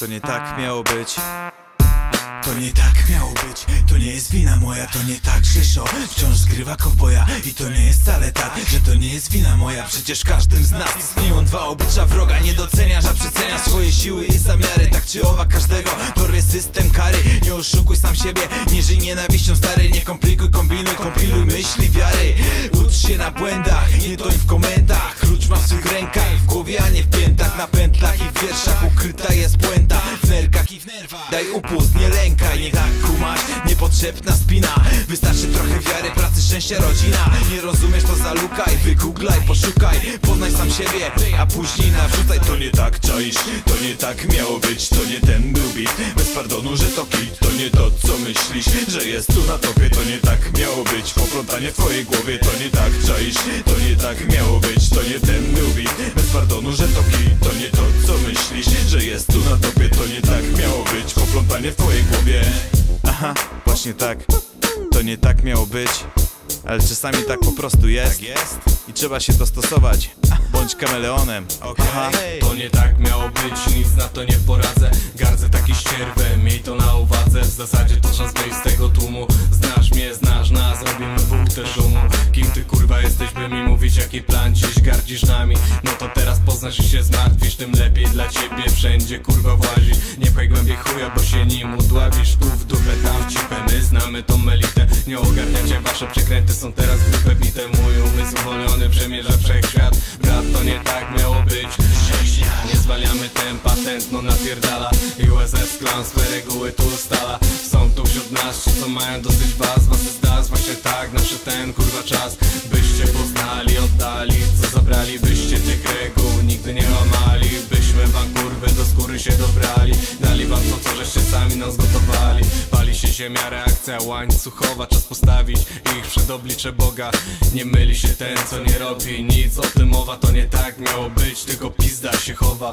To nie tak miało być. To nie tak miało być, to nie jest wina moja, to nie tak, Szo wciąż zgrywa kowboja. I to nie jest wcale tak, że to nie jest wina moja. Przecież każdym z nas istnieją dwa oblicza wroga. Nie doceniasz, a przeceniasz swoje siły i zamiary. Tak czy owak każdego porwie system kary. Nie oszukuj sam siebie, nie żyj nienawiścią stary. Nie komplikuj, kombinuj, kompiluj myśli wiary. Ucz się na błędach, nie toń w komendach. Klucz ma w swych rękach, w głowie, a nie w piętach. Na pętlach i w wierszach ukryta jest błęda W nerwach. Daj upust, nie lękaj, nie tak kumasz Niepotrzebna spina. Wystarczy trochę wiary, pracy, szczęścia, rodzina. Nie rozumiesz, to zalukaj, wygooglaj, poszukaj Poznaj sam siebie, a później nawrzucaj To nie tak czaisz, to nie tak miało być To nie ten był bez pardonu, że to kit To nie to, co myślisz, że jest tu na topie. To nie tak miało być, poplątanie w twojej głowie. To nie tak czaisz, to nie tak miało być To nie ten był bez pardonu, że to kit To nie to, co myślisz, że jest tu na topie poplątanie w twojej głowie Aha, właśnie tak To nie tak miało być ale czasami tak po prostu jest. Tak jest. I trzeba się dostosować. Bądź kameleonem. Aha. To nie tak miało być, nic na to nie poradzę. Gardzę taki ścierwę, miej to na uwadze. W zasadzie to czas wyjść z tego tłumu. Znasz mnie, znasz nas, robimy wół też jaki plan dziś gardzisz nami? No to teraz poznasz i się zmartwisz, tym lepiej dla ciebie. Wszędzie kurwa włazisz. Nie pchaj głębiej chuja, bo się nim udławisz. Tu w dupę, tam w cipę, my znamy tą melitę. Nie ogarniacie wasze przekręty są teraz grupę bite Mój umysł wolony przemierza wszechświat Brat to nie tak miało być Nie zwalniamy tempa, tętno napierdala USS klan swe reguły tu ustala Są tu wśród nas ci co mają dosyć was Was jest das właśnie tak, nasze ten kurwa czas skóry się dobrali. Dali wam to co żeście sami nas gotowali. Pali się ziemia, reakcja łańcuchowa Czas postawić ich przed oblicze Boga. Nie myli się ten co nie robi nic. O tym mowa to nie tak miało być Tylko pizda się chowa